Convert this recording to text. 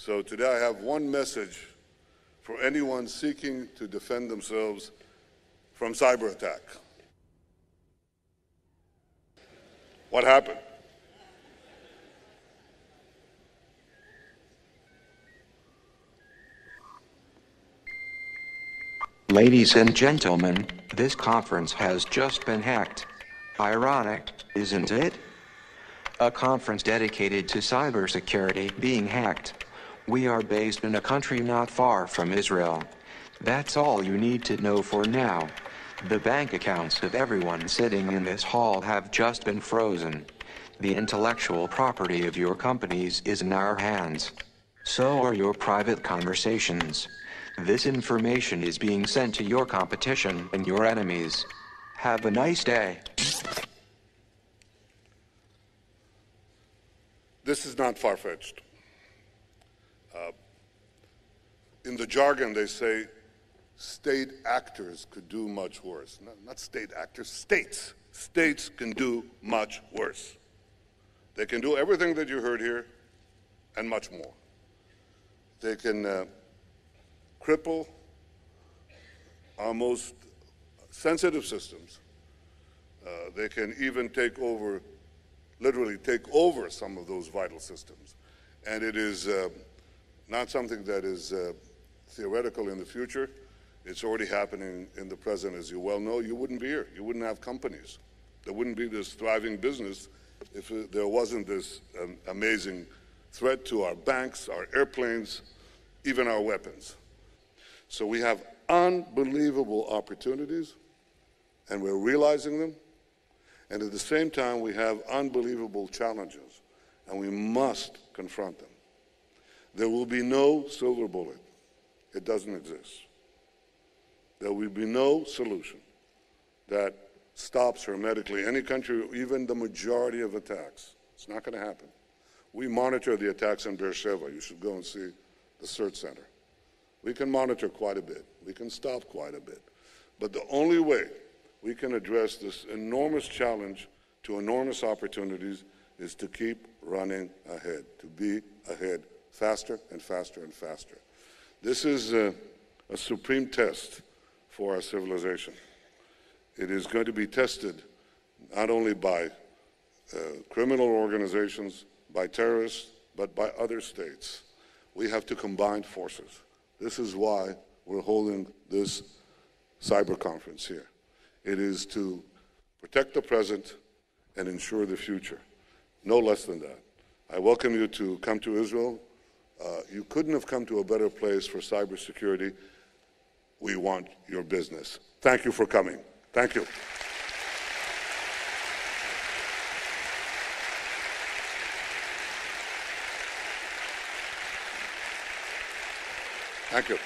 So today I have one message for anyone seeking to defend themselves from cyber attack. What happened? Ladies and gentlemen, this conference has just been hacked. Ironic, isn't it? A conference dedicated to cybersecurity being hacked. We are based in a country not far from Israel. That's all you need to know for now. The bank accounts of everyone sitting in this hall have just been frozen. The intellectual property of your companies is in our hands. So are your private conversations. This information is being sent to your competition and your enemies. Have a nice day. This is not far fetched. Uh, in the jargon, they say state actors could do much worse. Not, not state actors, states. States can do much worse. They can do everything that you heard here and much more. They can uh, cripple our most sensitive systems. Uh, they can even take over, literally take over some of those vital systems. And it is uh, not something that is uh, theoretical in the future. It's already happening in the present, as you well know. You wouldn't be here. You wouldn't have companies. There wouldn't be this thriving business if there wasn't this um, amazing threat to our banks, our airplanes, even our weapons. So we have unbelievable opportunities, and we're realizing them. And at the same time, we have unbelievable challenges, and we must confront them. There will be no silver bullet. It doesn't exist. There will be no solution that stops hermetically any country, even the majority of attacks. It's not going to happen. We monitor the attacks in Beersheba. You should go and see the CERT center. We can monitor quite a bit. We can stop quite a bit. But the only way we can address this enormous challenge to enormous opportunities is to keep running ahead, to be ahead faster and faster and faster. This is a, a supreme test for our civilization. It is going to be tested not only by uh, criminal organizations, by terrorists, but by other states. We have to combine forces. This is why we're holding this cyber conference here. It is to protect the present and ensure the future. No less than that. I welcome you to come to Israel. Uh, you couldn't have come to a better place for cybersecurity. We want your business. Thank you for coming. Thank you. Thank you.